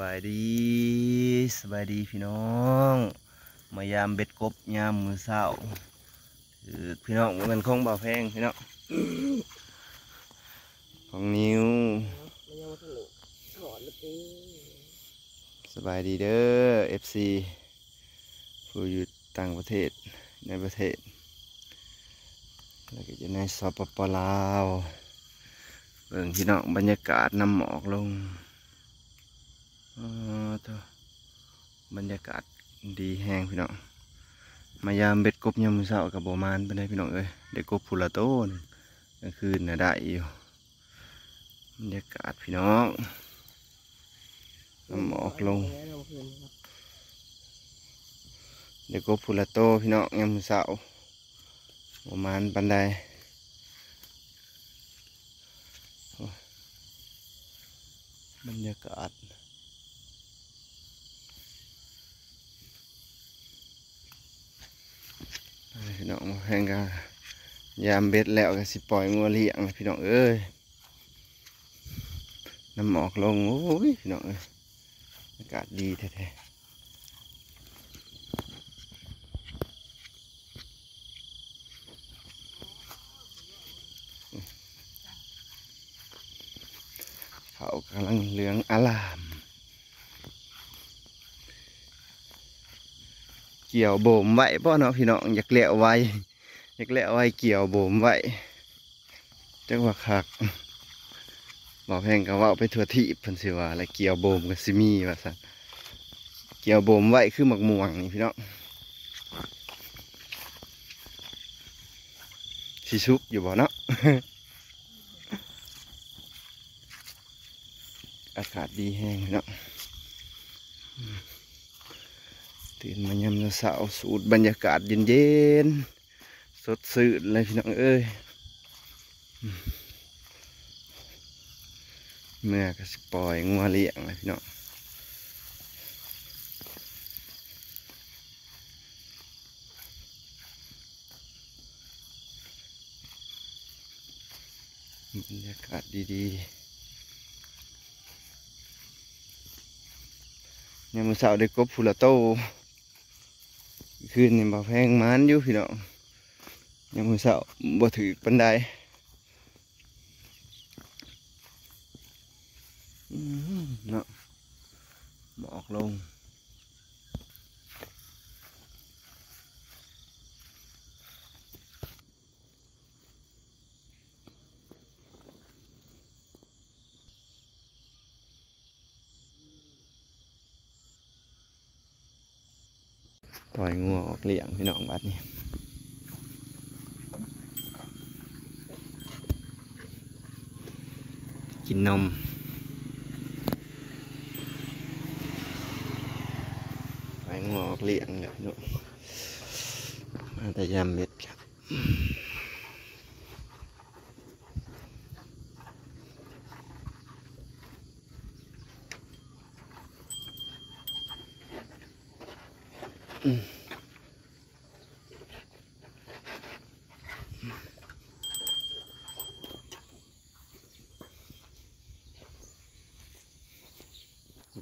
บายดีสบายดีพี่น้อง มายามเบ็ดกบยามมือเศร้าคือพี่น้องมันคงบ่าแพงพี่น้องของนิ้วสบายดีเด้อ FC ผู้อยู่ต่างประเทศในประเทศ แล้วก็อยู่ในสปปลาวเบิ่งพี่น้องบรรยากาศน้ำหมอกลง บรรยากาศดีแห้งพี่น้องมายามเบ็ดกบยามมือเช้ากับโบมานไปได้พี่น้องเอ้ยได้กกบพูละโต้นกลางคืนน่ะได้อยู่บรรยากาศพี่น้องน้ำหมอกลงเดี๋ยวก็พูละโต้พี่น้องยามมือเช้าประมาณปันใดบรรยากาศไป พี่น้องแข่งกันยามเบ็ดแล้วก็สิปล่อยงัวเลี้ยงพี่น้องเอ้ยน้ำหมอกลงโอ้ยพี่น้องเอ้ยอากาศดีแท้ๆเขากำลังเหลืองอลาม เกี่ยวโบมไว้พ่อเนาะพี่น้องอยากเลี้ยวไว้อยากเลี้ยวไว้เกี่ยวโบมไว้จังหวะคักบอกแพงก็ว่าไปทัวที่พิ่นสิว่าอะไรเกี่ยวโบมกับซิมีว่าสันเกี่ยวโบมไว้คือหมักม่วงนี่พี่น้องสิชุกอยู่บ่เนาะอากาศดีแห้งเนาะ ตื่นมายามเช้าสูดบรรยากาศเย็นๆ สดชื่นเลยพี่น้องเอ้ยเมื่อก็สปล่อยงัวเลี้ยงเลยพี่น้องบรรยากาศดีๆยามมื้อเช้าได้กบพูละโต คืนนี่บ่แพงมันอยู่พี่น้องยามมื้อเช้าบ่ถือปานใดอืมเนาะหมอกลง ปล่อยงัวออกเลี้ยงพี่น้องบัดนี้กินนมปล่อยงัวออกเลี้ยงเลยพี่น้องมาแต่ยามเม็ดครับ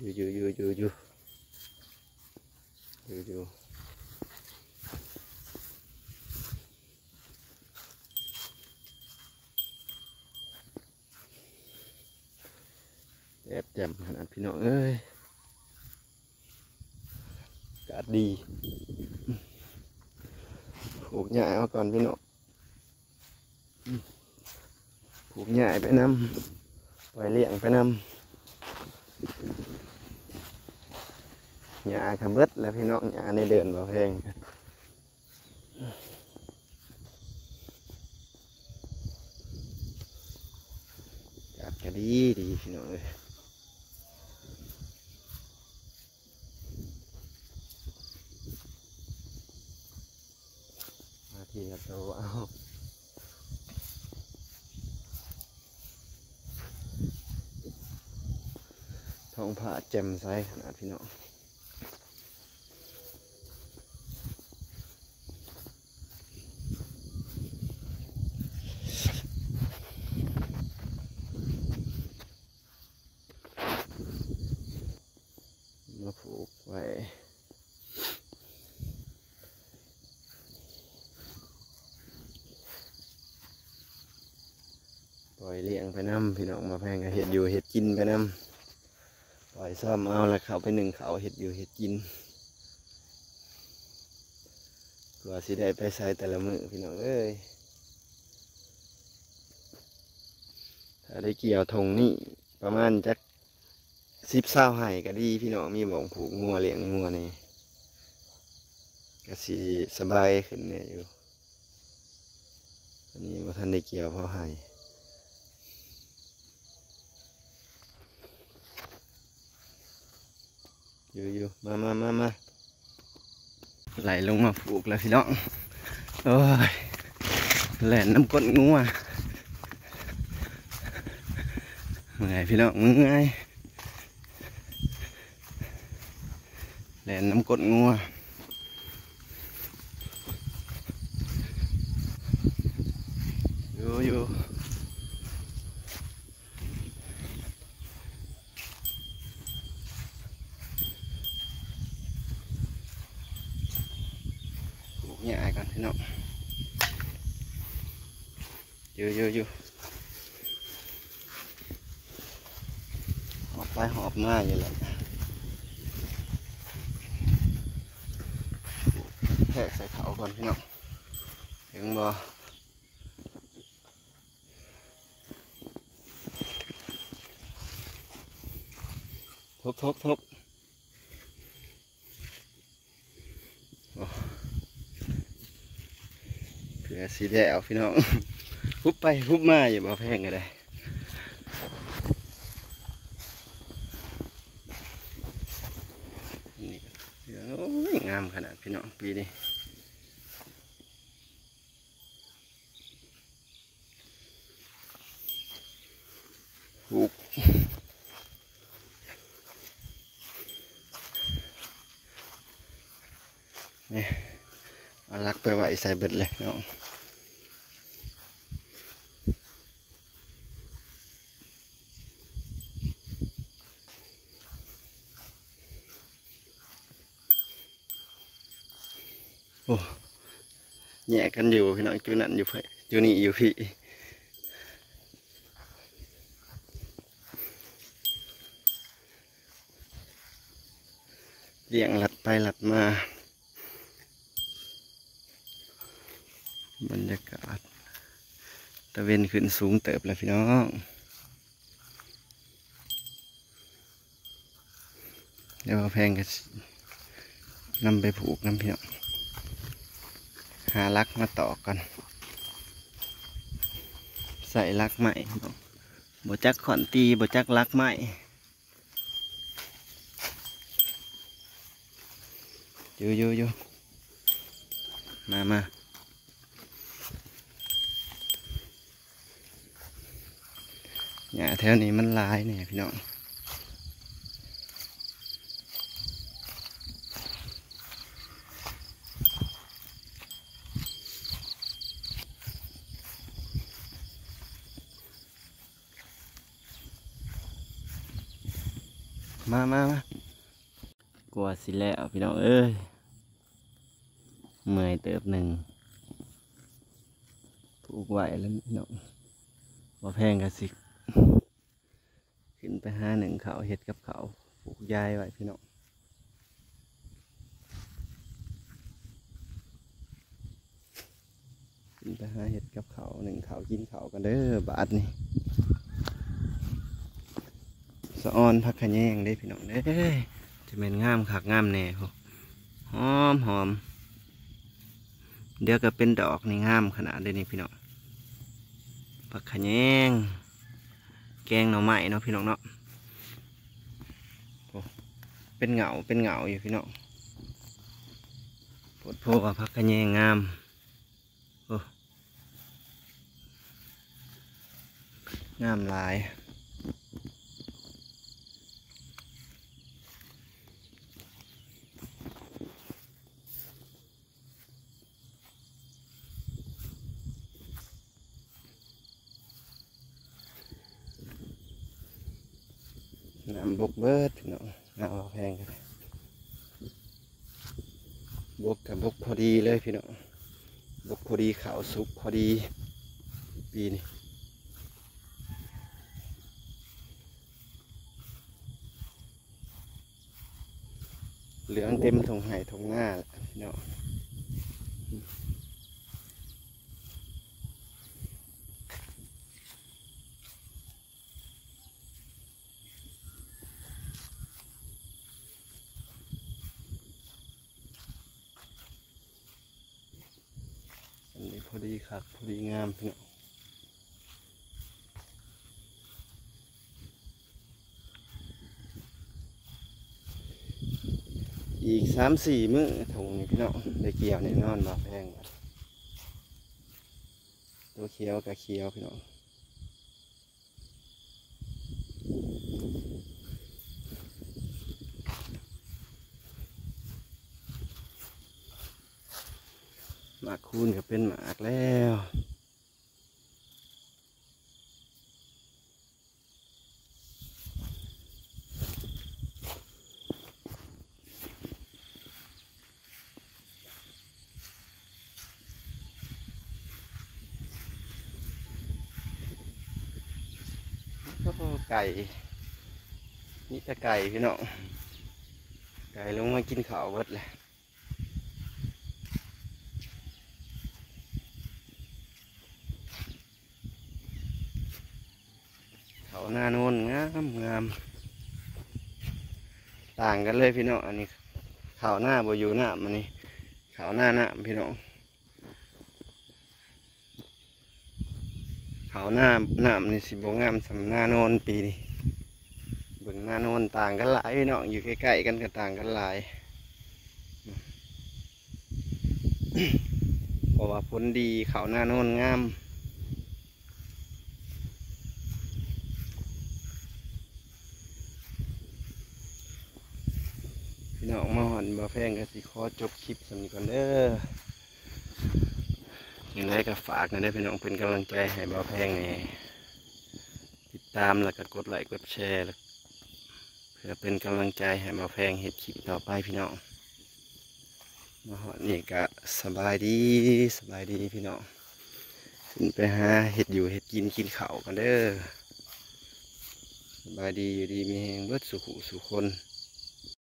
อยู่อยู่อยู่อยู่อยู่อยู่อยู่แอบแจ่มขนาดพี่น้องเอย่าไปนำปล่อยเลี้ยงไปนำหญ้าขมืดแล้วพี่น้องหญ้าในเดินบ่เพงอากาศก็ดีดีพี่น้องเลยมาทีละตัวเอาท้องผ้าแจ่มใสขนาดพี่น้อง ผูกไว้ปล่ อยเลี้ยงไปน้ำพี่น้องมาแพงกับเห็ดอยู่เห็ดกินไปน้ำปล่อยซ่อมเอาแล้วเขาไปหนึ่งเขาเห็ดอยู่เห็ดกินเพื่อสิได้ไปใส่แต่ละมือพี่น้องเอ้ยถ้าได้เกี่ยวธงนี่ประมาณจักสิบเศร้าไห้ก็ดีพี่น้องมีหมองผูกงัวเลี้ยงงัวนี่ก็สีสบายขึ้นเนี่ยอยู่อันนี้ว่าท่านได้เกี่ยวเพราะไห้ อยู่อยู่มามามามาไหลลงมาผูกแล้วพี่น้องโอ้ยแหลนน้ำก้นงัวเมื่อยพี่น้องเมื่อย แหลนน้ำกดงัวอยู่อยู่ปลูกหญ้ากันพี่น้อง อยู่อยู่อยู่หอบไปหอบมาอยู่แหละแทกใส่เขาก่อนพี่น้องถึงบ่ทบทบทบโอ้เผื่อสีแดงพี่น้อง ฮุบไปฮุบมาอย่ามาแพงก็ได้นี่โอ้ยงามขนาดพี่น้องปีนี้ถูกนี่เอาลักไปไว้ใส่เบ็ดเลยน้อง แยกกันอยู่พี่น้องจูนั่นอยู่พี่จูนี่อยู่พี่เลี้ยงหลัดไปหลัดมา บรรยากาศตะเวนขึ้นสูงเติบแล้วพี่น้องเดี๋ยวแพงก็สินำไปผูกน้ำพี่น้อง หาลักมาต่อกัน ใส่ลักใหม่บ่จักขอนตีบจักลักใหม่อยู่อยู่อยู่มามาหญ้าแถวนี้มันลายเนี่ยพี่น้องมามามา กลัว สิแล้วพี่น้องเอ้ยเมื่อยเติบหนึ่งผูกไหวแล้วพี่น้องว่าแพงกันสิขึ้นไปห้าหนึ่งเขาเห็ดกับเขาปลูกยายไว้พี่น้องขึ้นไปหาเห็ดกับเขาหนึ่งเขากินเขากันเด้อบาทนี่สะออนพักขะแยงได้พี่น้องเด้อ จะเป็นงามคักงามแน่พอหอมหอม เดี๋ยวก็เป็นดอกนี่งามขนาดเลยนี่พี่น้องผักขะแยงแกงหน่อไม้เนาะพี่น้องเนาะโอ้เป็นเหงาเป็นเหงาอยู่พี่น้องปวดโพว่าผักขะแยงงามโอ้งามหลาย น้ำบกเบิดพี่น้องน้ำเอาแพงกันบกกับบกพอดีเลยพี่น้องบกพอดีขาวสุกพอดี ปีนี้เหลืองเต็มทงไห่ทงหน้าแล้วพี่น้องอันนี้พอ ดีครับพอดีงามพี่น้องอีกสามสี่มื้อถุงนี่พี่น้องได้เกี่ยวแน่นอนมาแพงตัวเขียวกับเขียวพี่น้อง หมากคูนก็เป็นหมากแล้วไก่นี่ต่ไก่พี่น้องไก่ลงมากินข้าวเบิดเลย เขา หน้าโน่นงามงาม ต่างกันเลยพี่น้อง อันนี้เขาหน้าบอยู่หน้ามันนี่เขาหน้าหน้าพี่น้องเขาหน้าหน้ามันนี่สิบงามสำหน้าโน่นปีนี้เบิ่งหน้าโน่นต่างกันหลายพี่น้องอยู่ใกล้ๆกันก็ต่างกันหลายเพราะว่าผลดีเขาหน้าโน่นงาม น้องมาหอนบ่แพงก็สิขอจบคลิปสำนี้ก่อนเด้อยังไงก็ฝากนะเด้อพี่น้องเป็นกำลังใจให้บ่แพงนี่ติดตามแล้วก็กดไลค์กดแชร์เพื่อเป็นกำลังใจให้บ่แพงเห็ดคลิปต่อไปพี่น้องมาหอนนี่ก็สบายดีสบายดีพี่น้องขึ้นไปหาเห็ดอยู่เห็ดกินกินเขากันเด้อสบายดีอยู่ดีมีแหงเบิดสุขุสุคน